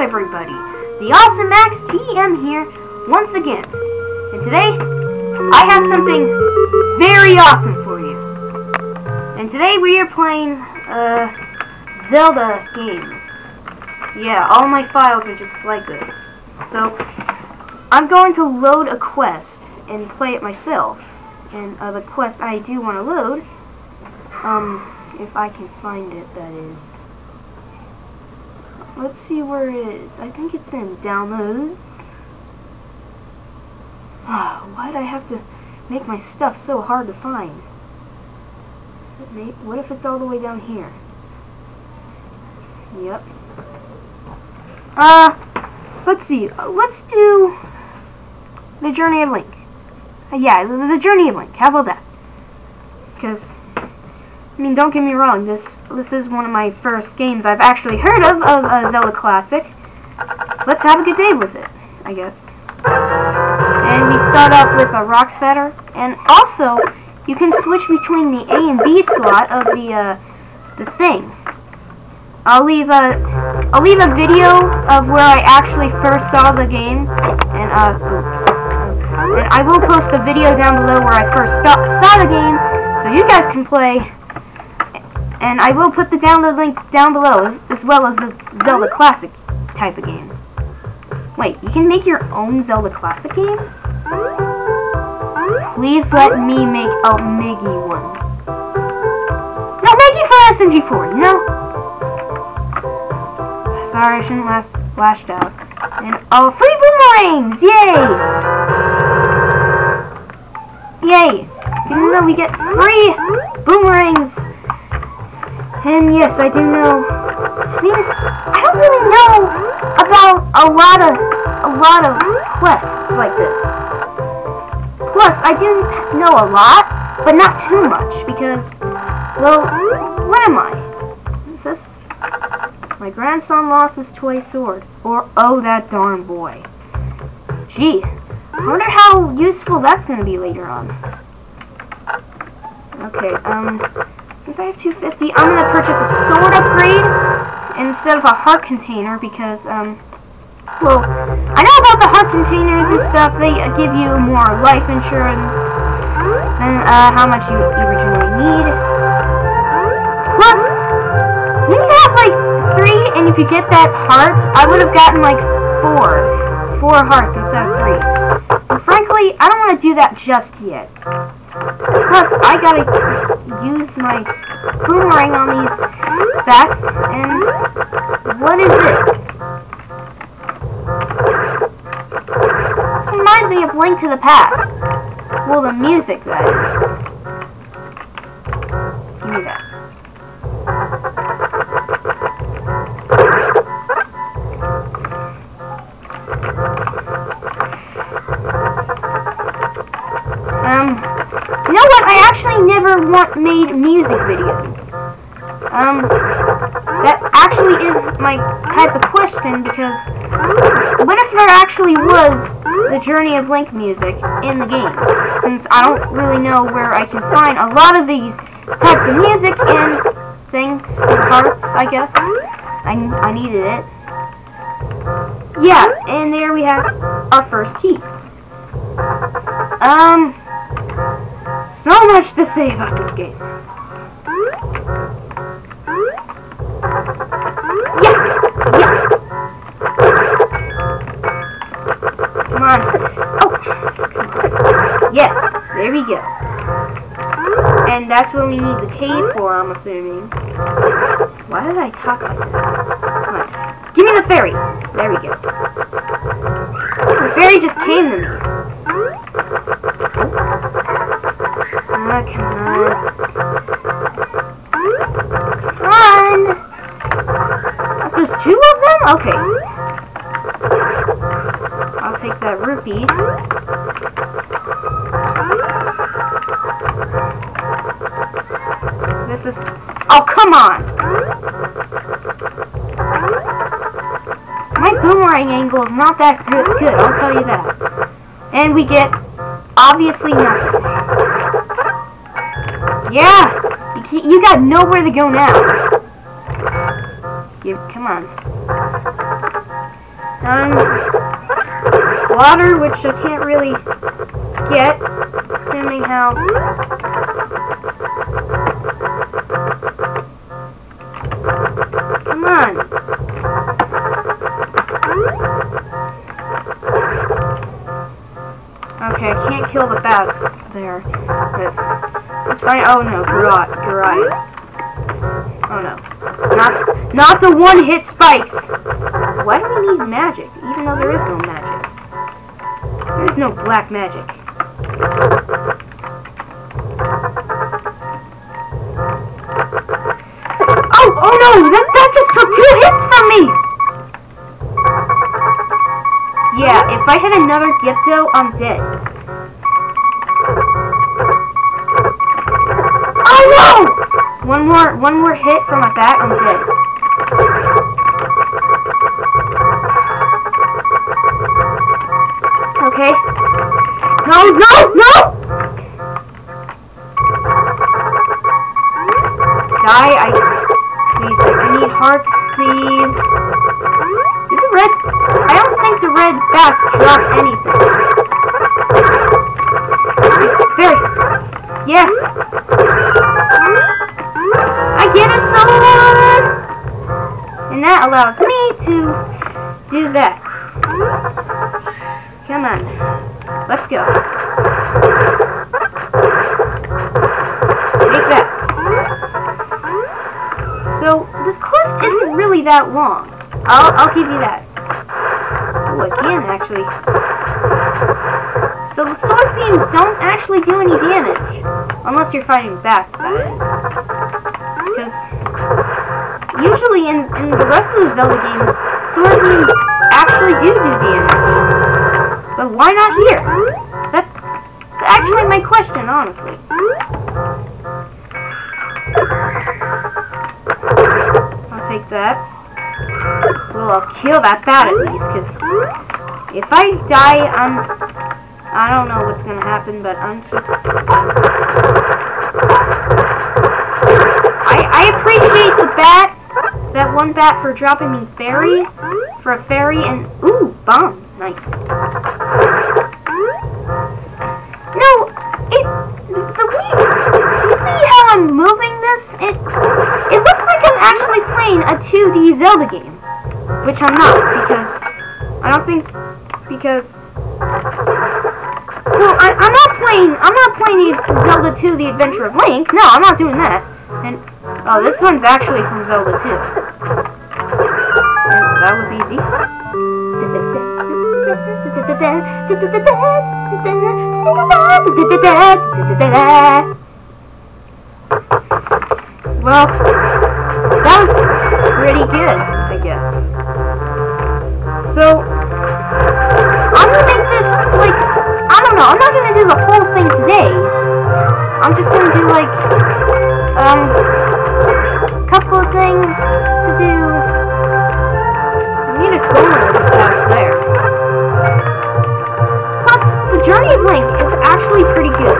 everybody, the Awesome Max TM here once again. And today, I have something very awesome for you. And today we are playing, uh, Zelda games. Yeah, all my files are just like this. So, I'm going to load a quest and play it myself. And uh, the quest I do want to load, um, if I can find it, that is. Let's see where it is. I think it's in downloads. Why'd I have to make my stuff so hard to find? what if it's all the way down here? Yep. Uh, let's see. Uh, let's do the Journey of Link. Uh, yeah, the Journey of Link. How about that? Because I mean, don't get me wrong, this this is one of my first games I've actually heard of, of a Zelda Classic. Let's have a good day with it, I guess. And we start off with a Rock Spatter, and also, you can switch between the A and B slot of the, uh, the thing. I'll leave a, I'll leave a video of where I actually first saw the game, and, uh, oops. And I will post a video down below where I first saw the game, so you guys can play and I will put the download link down below, as well as the Zelda Classic type of game. Wait, you can make your own Zelda Classic game? Please let me make a Meggy one. No, Meggy for SMG4, you know? Sorry, I shouldn't last lashed out. And oh, free boomerangs! Yay! Yay! Even though we get free yes, I do know. I mean, I don't really know about a lot of a lot of quests like this. Plus, I do know a lot, but not too much because, well, what am I? Is this? My grandson lost his toy sword, or oh, that darn boy. Gee, I wonder how useful that's going to be later on. Okay, um, since I have 250, I'm going to purchase a sword upgrade instead of a heart container because, um, well, I know about the heart containers and stuff. They uh, give you more life insurance than uh, how much you originally need. Plus, when you have, like, three, and if you get that heart, I would have gotten, like, four. Four hearts instead of three. And frankly, I don't want to do that just yet. Plus, I gotta use my boomerang on these bats, and what is this? This reminds me of Link to the Past. Well, the music, that is. Made music videos. Um, that actually is my type of question because what if there actually was the Journey of Link music in the game? Since I don't really know where I can find a lot of these types of music and things and parts, I guess. I, I needed it. Yeah, and there we have our first key. Um, so much to say about this game. Yeah! Yeah! Come on. Oh! Yes, there we go. And that's what we need the cave for, I'm assuming. Why did I talk like that? Come on. Give me the fairy! There we go. The fairy just came to me. On! There's two of them? Okay. I'll take that rupee. This is... Oh, come on! My boomerang angle is not that good, I'll tell you that. And we get, obviously, nothing. Yeah! You, got nowhere to go now. You, come on. Um, water, which I can't really get, assuming how... Come on. Okay, I can't kill the bats there, but Oh no, Garai, Garai's. Oh no. Not, not the one-hit spikes! Why do we need magic, even though there is no magic? There is no black magic. Oh, oh no! That, that just took two hits from me! Yeah, if I hit another Gibdo, I'm dead. One more, one more hit from a bat, I'm dead. Okay. No, no, no! Die, I... Please, I need hearts, please. Did the red... I don't think the red bats drop anything. That allows me to do that. Come on. Let's go. Take that. So, this quest isn't really that long. I'll, I'll give you that. Oh, I can actually. So the sword beams don't actually do any damage. Unless you're fighting bats, that is. Because usually in, in the rest of the Zelda games, sword beams actually do do damage. But why not here? That's actually my question, honestly. I'll take that. Well, I'll kill that bat at least, because if I die, I'm... I don't know what's gonna happen, but I'm just... I, I appreciate the bat, that one bat for dropping me fairy, for a fairy, and... Ooh, bombs. Nice. No, it... The way... You see how I'm moving this? It... It looks like I'm actually playing a 2D Zelda game. Which I'm not, because... I don't think... Because... Well, I, I'm not playing... I'm not playing Zelda 2 The Adventure of Link. No, I'm not doing that. And... Oh, this one's actually from Zelda 2. That was easy. Well, that was pretty good, I guess. So, I'm gonna make this, like, I don't know, I'm not gonna do the whole thing today. I'm just gonna do, like, um, a couple of things to do. Journey of Link is actually pretty good.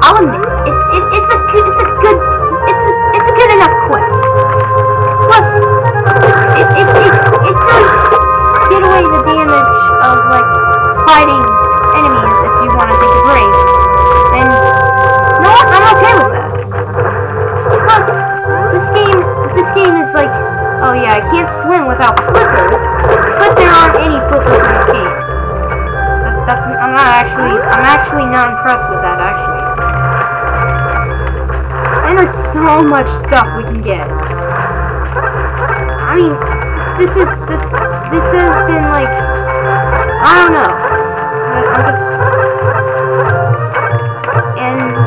I'll admit, it, it, it's a it's a good, it's a, it's a good enough quest. Plus, it, it, it, it does get away the damage of, like, fighting enemies if you want to take a break. And, no, I'm okay with that. Plus, this game, this game is like, oh yeah, I can't swim without flippers, but there aren't any flippers in this game. That, that's, I'm not actually, I'm actually not impressed with that, actually. And there's so much stuff we can get. I mean, this is, this, this has been like, I don't know. But I'm just, and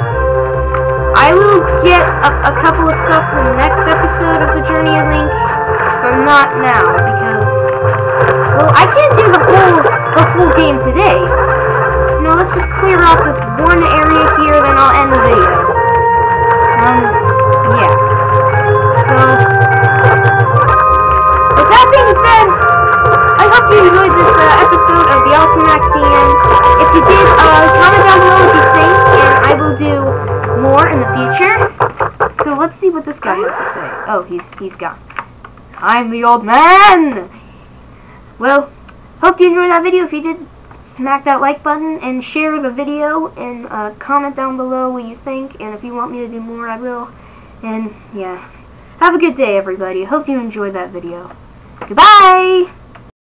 I will get a, a couple of stuff for the next episode of The Journey of Link, but not now, because, well, I can't do the whole, the whole game today. No, let's just clear out this one area here, then I'll end the video. Um, yeah. So, with that being said, I hope you enjoyed this uh, episode of the Awesome Max TN. If you did, uh, comment down below what you think, and I will do more in the future. So let's see what this guy has to say. Oh, he's he's gone. I'm the old man. Well, hope you enjoyed that video. If you did, smack that like button and share the video and uh, comment down below what you think. And if you want me to do more, I will. And yeah, have a good day, everybody. Hope you enjoyed that video. Goodbye!